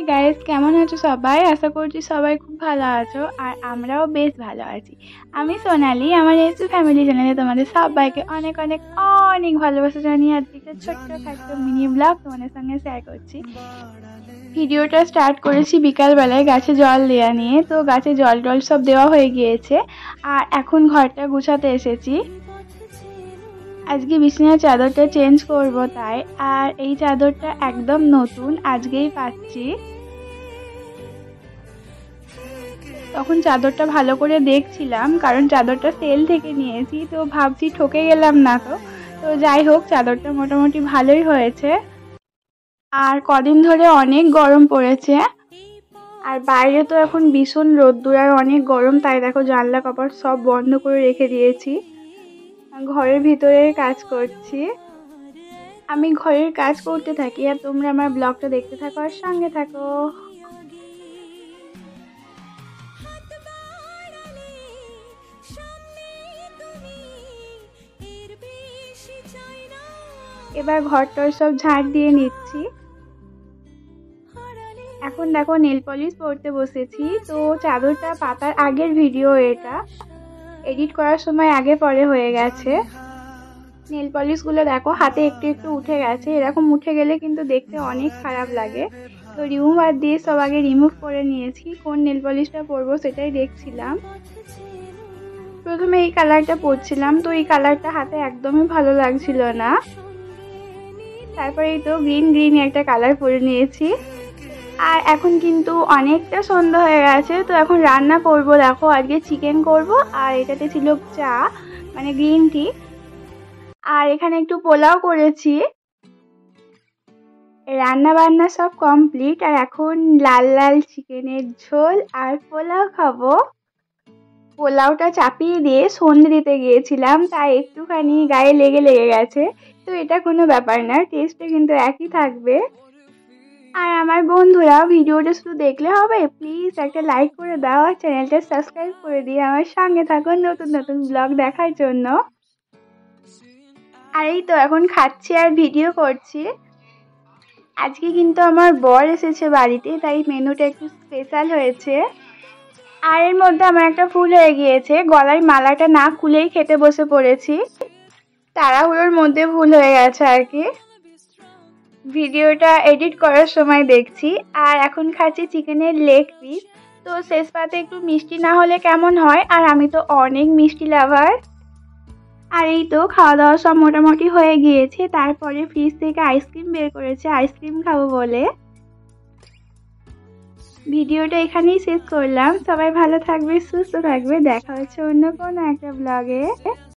Hi guys কেমন আছো সবাই? আশা করছি সবাই খুব ভালো আছো আর আমরাও বেশ ভালো আছি। আমি সোনালি, আমার এসু ফ্যামিলি চ্যানেলে তোমাদের সবাইকে অনেক অনেক অনেক ভালোবাসা জানিয়ে আজকে একটা ছোট্ট খাট্ট মিনি ব্লগ তোমাদের সঙ্গে শেয়ার করছি। ভিডিওটা স্টার্ট করেছি বিকালবেলায় গাছে জল দেওয়া নিয়ে। তো গাছে জল টল সব দেওয়া হয়ে গিয়েছে। আর এখন ঘরটা গুছাতে এসেছি। আজকে বিছানার চাদরটা চেঞ্জ করব তাই, আর এই চাদরটা একদম নতুন, আজকেই পাচ্ছি। তখন চাদরটা ভালো করে দেখছিলাম, কারণ চাদরটা সেল থেকে নিয়েছি, তো ভাবছি ঠকে গেলাম না তো। তো যাই হোক, চাদরটা মোটামুটি ভালোই হয়েছে। আর কদিন ধরে অনেক গরম পড়েছে। আর বাইরে তো এখন ভীষণ রোদ্দুর, আর অনেক গরম, তাই দেখো জানলা কাপড় সব বন্ধ করে রেখে দিয়েছি। ঘরের ভিতরে কাজ করছি। আমি ঘরের কাজ করতে থাকি আর তোমরা আমার ব্লগটা দেখতে থাকো আর সঙ্গে থাকো। এবার ঘরটার সব ঝাড় দিয়ে নিচ্ছি। এখন দেখো নেল পলিশ পরতে বসেছি। তো চাদরটা পাতার আগের ভিডিও এটা। এডিট করার সময় আগে পরে হয়ে গেছে। নেল পলিশগুলো দেখো, হাতে একটু একটু উঠে গেছে। এরকম উঠে গেলে কিন্তু দেখতে অনেক খারাপ লাগে। তো রিমুভার দিয়ে সব আগে রিমুভ করে নিয়েছি। কোন নেল পলিশটা পরবো সেটাই দেখছিলাম। প্রথমে এই কালারটা পরছিলাম। তো এই কালারটা হাতে একদমই ভালো লাগছিল না। তারপরে এই তো গ্রিন গ্রিন একটা কালার পরে নিয়েছি। আর এখন কিন্তু অনেকটা সন্ধ্যা হয়ে গেছে, তো এখন রান্না করব। দেখো, আজকে চিকেন করব, আর এটাতে ছিল চা মানে গ্রিন টি আর এখানে একটু পোলাও করেছি। রান্না বান্না সব কমপ্লিট আর এখন লাল লাল চিকেনের ঝোল আর পোলাও খাব। পোলাওটা চাপিয়ে দিয়ে সন্ধে দিতে গিয়েছিলাম, তাই একটুখানি গায়ে লেগে লেগে গেছে। তো এটা কোনো ব্যাপার না টেস্টটা কিন্তু একই থাকবে। আর আমার বন্ধুরা ভিডিওটা শুধু দেখলে হবে প্লিজ একটা লাইক করে দাও আর চ্যানেলটা সাবস্ক্রাইব করে দিয়ে আমার সঙ্গে থাকুন নতুন নতুন ব্লগ দেখার জন্য। আর এই তো এখন খাচ্ছি আর ভিডিও করছি। আজকে কিন্তু আমার বর এসেছে বাড়িতে, তাই মেনুটা একটু স্পেশাল হয়েছে। আর এর মধ্যে আমার একটা ফুল হয়ে গিয়েছে, গলার মালাটা না খুলেই খেতে বসে পড়েছি। তাড়াহুড়োর মধ্যে ভুল হয়ে গেছে আর কি। ভিডিওটা এডিট করার সময় দেখছি, আর এখন খাচ্ছি চিকেনের লেগ পিস। তো শেষ পাতে একটু মিষ্টি না হলে কেমন হয়? আর আমি তো অনেক মিষ্টি লাভার। আর এই তো খাওয়া দাওয়া সব মোটামুটি হয়ে গিয়েছে। তারপরে ফ্রিজ থেকে আইসক্রিম বের করেছে। আইসক্রিম খাব বলে। ভিডিওটা এখানেই শেষ করলাম। সবাই ভালো থাকবে, সুস্থ থাকবে। দেখা হচ্ছে অন্য কোনো একটা ব্লগে